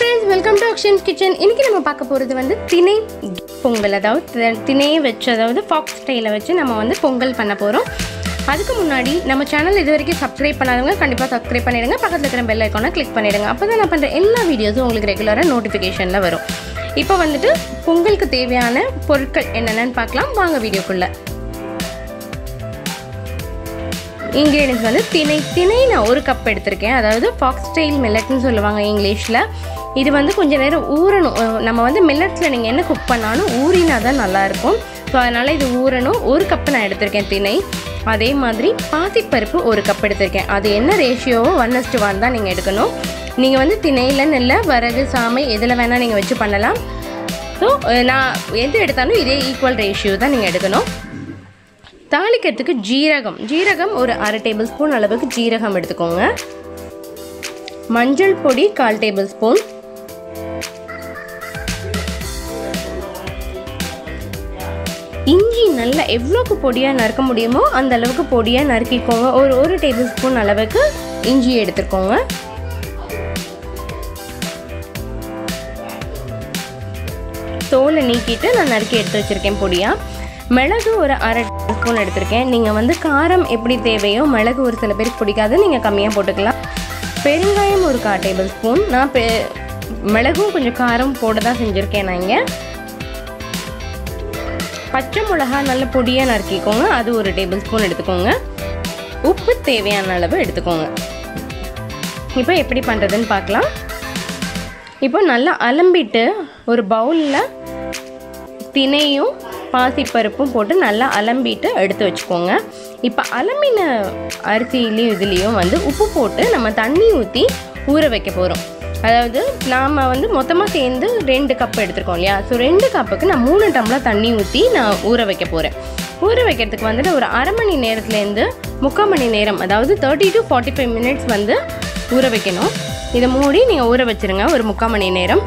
Friends welcome to Akshan's kitchen இன்றைக்கி நம்ம பார்க்க போகிறது வந்து திணை பொங்கல் அதாவது திணையை வச்சு அதாவது ஃபாக்ஸ் ஸ்டைலை வச்சு நம்ம வந்து பொங்கல் பண்ண போகிறோம் அதுக்கு முன்னாடி நம்ம சேனல் இது வரைக்கும் சப்ஸ்கிரைப் பண்ணாதவங்க கண்டிப்பாக சப்ஸ்கிரைப் பண்ணிடுங்க. பக்கத்தில் இருக்கிற பெல் ஐக்கானை கிளிக் பண்ணிடுங்க. அப்போ தான் நான் பண்ணுற எல்லா வீடியோஸும் உங்களுக்கு ரெகுலராக நோட்டிஃபிகேஷனில் வரும். இப்போ வந்துட்டு பொங்கலுக்கு தேவையான பொருட்கள் என்னென்னு பார்க்கலாம். வாங்க வீடியோக்குள்ளே. இன்க்ரீடியன்ஸ் வந்து திணை திணை நான் ஒரு கப் எடுத்திருக்கேன். அதாவது ஃபாக்ஸ்டைல் மில்லட்னு சொல்லுவாங்க இங்கிலீஷில். இது வந்து கொஞ்ச நேரம் ஊறணும். நம்ம வந்து மில்லட்ஸில் நீங்கள் என்ன குக் பண்ணாலும் ஊறினா தான் நல்லாயிருக்கும். ஸோ அதனால் இது ஊறணும். ஒரு கப்பு நான் எடுத்திருக்கேன் திணை. அதே மாதிரி பாசிப்பருப்பு ஒரு கப் எடுத்திருக்கேன். அது என்ன ரேஷியோவோ ஒன் அஸ்ட் ஒன் தான் நீங்கள் எடுக்கணும். நீங்கள் வந்து திணையில் இல்லை வரகு சாமை எதில் வேணால் நீங்கள் வச்சு பண்ணலாம். ஸோ நான் எது எடுத்தாலும் இதே ஈக்குவல் ரேஷியோ தான் நீங்கள் எடுக்கணும். தாளிக்கிறதுக்கு ஜீரகம். ஜீரகம் ஒரு அரை டேபிள் ஸ்பூன் அளவுக்கு ஜீரகம் எடுத்துக்கோங்க. மஞ்சள் பொடி கால் டேபிள் ஸ்பூன் இஞ்சி நல்லா எவ்வளோக்கு பொடியாக நறுக்க முடியுமோ அந்த அளவுக்கு பொடியாக நறுக்கிக்கோங்க. ஒரு ஒரு டேபிள் ஸ்பூன் அளவுக்கு இஞ்சி எடுத்துக்கோங்க. தோலை நீக்கிட்டு நான் நறுக்கி எடுத்து வச்சுருக்கேன் பொடியாக மிளகு ஒரு அரை ஸ்பூன் எடுத்திருக்கேன். நீங்கள் வந்து காரம் எப்படி தேவையோ மிளகு ஒரு சில பேருக்கு பிடிக்காது நீங்கள் கம்மியாக போட்டுக்கலாம். பெருங்காயம் ஒரு கால் டேபிள் ஸ்பூன் நான் பெ மிளகும் கொஞ்சம் காரம் போட தான் செஞ்சுருக்கேன் நான் இங்கே. பச்சை மிளகா நல்ல பொடியாக நறுக்கிக்கோங்க. அது ஒரு டேபிள் ஸ்பூன் எடுத்துக்கோங்க. உப்பு தேவையான அளவு எடுத்துக்கோங்க. இப்போ எப்படி பண்ணுறதுன்னு பார்க்கலாம். இப்போ நல்லா அலம்பிட்டு ஒரு பவுலில் தினையும் பாசிப்பருப்பும் போட்டு நல்லா அலம்பிட்டு எடுத்து வச்சுக்கோங்க. இப்போ அலம்பின அரிசியிலையும் இதுலேயும் வந்து உப்பு போட்டு நம்ம தண்ணி ஊற்றி ஊற வைக்க போகிறோம் அதாவது நாம் வந்து மொத்தமாக சேர்ந்து ரெண்டு கப் எடுத்துருக்கோம் இல்லையா? ஸோ ரெண்டு கப்புக்கு நான் மூணு டம்ளர் தண்ணி ஊற்றி நான் ஊற வைக்க போகிறேன் ஊற வைக்கிறதுக்கு வந்துட்டு ஒரு அரை மணி நேரத்துலேருந்து முக்கால் மணி நேரம் அதாவது thirty to forty five minutes வந்து ஊற வைக்கணும். இதை மூடி நீங்கள் ஊற வச்சுருங்க ஒரு முக்கால் மணி நேரம்.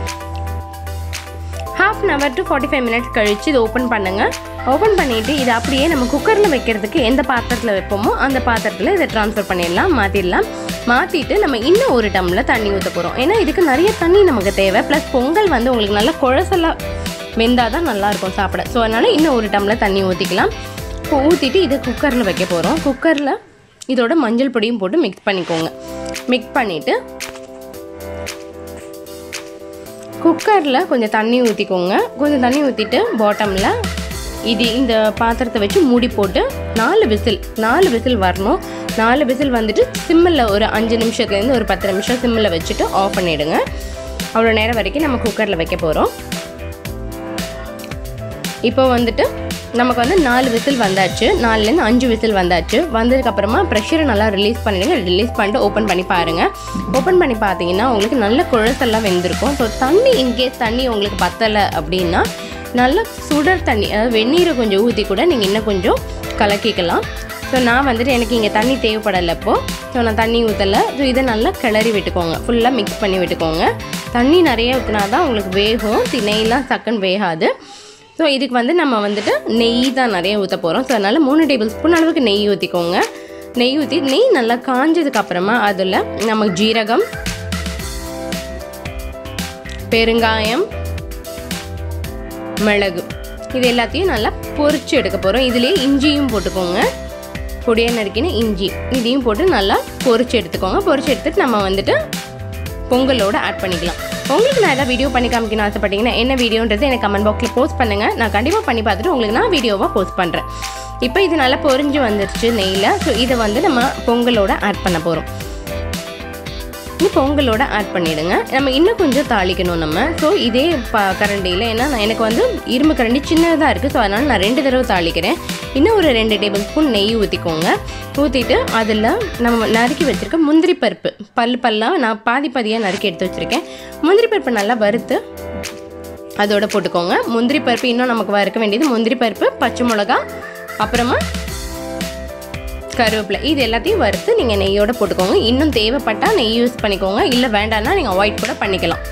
Half an hour to forty five minutes கழித்து இதை ஓப்பன் பண்ணுங்கள் ஓப்பன் பண்ணிவிட்டு இதை அப்படியே நம்ம குக்கரில் வைக்கிறதுக்கு எந்த பாத்திரத்தில் வைப்போமோ அந்த பாத்திரத்தில் இதை ட்ரான்ஸ்ஃபர் பண்ணிடலாம் மாற்றிடலாம் மாற்றிட்டு நம்ம இன்னும் ஒரு டம்ளர் தண்ணி ஊற்ற போகிறோம் ஏன்னா இதுக்கு நிறைய தண்ணி நமக்கு தேவை. ப்ளஸ் பொங்கல் வந்து உங்களுக்கு நல்லா குழசெல்லாம் வெந்தால் தான் நல்லாயிருக்கும் சாப்பிட. ஸோ அதனால் இன்னும் ஒரு டம்ளில் தண்ணி ஊற்றிக்கலாம் இப்போ ஊற்றிட்டு இதை குக்கரில் வைக்க போகிறோம் குக்கரில் இதோட மஞ்சள் பொடியும் போட்டு மிக்ஸ் பண்ணிக்கோங்க. மிக்ஸ் பண்ணிவிட்டு குக்கரில் கொஞ்சம் தண்ணி ஊற்றிக்கோங்க கொஞ்சம் தண்ணி ஊற்றிட்டு பாட்டமில் இது இந்த பாத்திரத்தை வச்சு மூடி போட்டு நாலு விசில் நாலு விசில் வரணும். நாலு விசில் வந்துட்டு சிம்மில் ஒரு அஞ்சு நிமிஷத்துலேருந்து ஒரு பத்து நிமிஷம் சிம்மில் வச்சுட்டு ஆஃப் பண்ணிவிடுங்க அவ்வளோ நேரம் வரைக்கும் நம்ம குக்கரில் வைக்க போகிறோம் இப்போ வந்துட்டு நமக்கு வந்து நாலு விசில் வந்தாச்சு. நாலுலேருந்து அஞ்சு விசில் வந்தாச்சு. வந்ததுக்கப்புறமா ப்ரெஷரை நல்லா ரிலீஸ் பண்ணிவிடுங்க ரிலீஸ் பண்ணிட்டு ஓப்பன் பண்ணி பாருங்கள் ஓப்பன் பண்ணி பார்த்தீங்கன்னா உங்களுக்கு நல்ல குழசெல்லாம் வெந்திருக்கும். ஸோ தண்ணி இன்கேஸ் தண்ணி உங்களுக்கு பத்தலை அப்படின்னா நல்லா சுடர் தண்ணி அதாவது வெந்நீரை கொஞ்சம் ஊற்றி கூட நீங்கள் இன்னும் கொஞ்சம் கலக்கிக்கலாம். ஸோ நான் வந்துட்டு எனக்கு இங்கே தண்ணி தேவைப்படலை இப்போது ஸோ நான் தண்ணி ஊற்றலை ஸோ இதை நல்லா கிளறி விட்டுக்கோங்க. ஃபுல்லாக மிக்ஸ் பண்ணி விட்டுக்கோங்க. தண்ணி நிறைய ஊற்றினா தான் உங்களுக்கு வேகும். திணையெல்லாம் சக்கன் வேகாது. ஸோ இதுக்கு வந்து நம்ம வந்துட்டு நெய் தான் நிறைய ஊற்ற போகிறோம் ஸோ அதனால் மூணு டேபிள் ஸ்பூன் அளவுக்கு நெய் ஊற்றிக்கோங்க நெய் ஊற்றி நெய் நல்லா காஞ்சதுக்கு அப்புறமா அதில் நம்ம ஜீரகம் பெருங்காயம் மிளகு. இது எல்லாத்தையும் நல்லா பொறிச்சு எடுக்க போகிறோம் இதுலேயே இஞ்சியும் போட்டுக்கோங்க. பொடியாக நறுக்கின இஞ்சி. இதையும் போட்டு நல்லா பொறிச்சு எடுத்துக்கோங்க. பொறிச்சு எடுத்துட்டு நம்ம வந்துட்டு பொங்கலோடு ஆட் பண்ணிக்கலாம். உங்களுக்கு நான் ஏதாவது வீடியோ பண்ணி காமிக்கணும்னு ஆசைப்பட்டீங்கன்னா என்ன வீடியோன்றது எனக்கு கமெண்ட் பாக்ஸில் போஸ்ட் பண்ணுங்கள் நான் கண்டிப்பாக பண்ணி பார்த்துட்டு உங்களுக்கு நான் வீடியோவாக போஸ்ட் பண்ணுறேன் இப்போ இது நல்லா பொரிஞ்சு வந்துருச்சு நெய்யில் ஸோ இதை வந்து நம்ம பொங்கலோடு ஆட் பண்ண போகிறோம் இப்போ உங்களோட ஆட் பண்ணிவிடுங்க நம்ம இன்னும் கொஞ்சம் தாளிக்கணும் நம்ம. ஸோ இதே ப கரண்டியில் ஏன்னா எனக்கு வந்து இரும்பு கரண்டி சின்னதாக இருக்குது ஸோ அதனால் நான் ரெண்டு தடவை தாளிக்கிறேன். இன்னும் ஒரு ரெண்டு டேபிள் ஸ்பூன் நெய் ஊற்றிக்கோங்க ஊற்றிட்டு அதில் நம்ம நறுக்கி வச்சுருக்க முந்திரி பருப்பு. பல் பல்லாக நான் பாதி பாதியாக நறுக்கி எடுத்து வச்சுருக்கேன். முந்திரி பருப்பு நல்லா வறுத்து அதோட போட்டுக்கோங்க. முந்திரி பருப்பு இன்னும் நமக்கு வறுக்க வேண்டியது முந்திரி பருப்பு பச்சை மிளகா அப்புறமா கருவேப்பிலை. இது எல்லாத்தையும் வறுத்து நீங்கள் நெய்யோட போட்டுக்கோங்க. இன்னும் தேவைப்பட்டால் நெய் யூஸ் பண்ணிக்கோங்க. இல்லை வேண்டாம்னா நீங்கள் அவாய்ட் கூட பண்ணிக்கலாம்.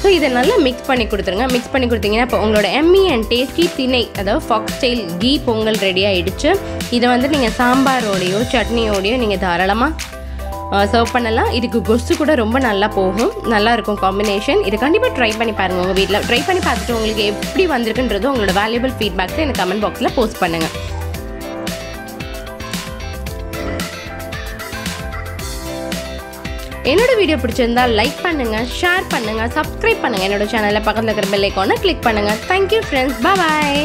ஸோ இதை நல்லா மிக்ஸ் பண்ணி கொடுத்துருங்க. மிக்ஸ் பண்ணி கொடுத்தீங்கன்னா இப்போ உங்களோட எம்மி அண்ட் டேஸ்டி திணை அதாவது fox style ghee pongal ready ஆகிடுச்சு இதை வந்து நீங்கள் சாம்பாரோடையோ சட்னியோடையோ நீங்கள் தாராளமாக சர்வ் பண்ணலாம். இதுக்கு கொசு கூட ரொம்ப நல்லா போகும். நல்லா இருக்கும் காம்பினேஷன் இது கண்டிப்பாக ட்ரை பண்ணி பாருங்கள் உங்கள் வீட்டில் ட்ரை பண்ணி பார்த்துட்டு உங்களுக்கு எப்படி வந்திருக்குன்றது உங்களோட வேல்யூபிள் ஃபீட்பேக்ஸை எனக்கு கமெண்ட் பாக்ஸில் போஸ்ட் பண்ணுங்கள் என்னோட வீடியோ பிடிச்சிருந்தா லைக் பண்ணுங்க ஷேர் பண்ணுங்க சப்ஸ்கிரைப் பண்ணுங்க. என்னோட சேனலில் பக்கத்தில் இருக்கிற பெல் ஐக்கானை கிளிக் பண்ணுங்க. தேங்க்யூ ஃப்ரெண்ட்ஸ் பாய்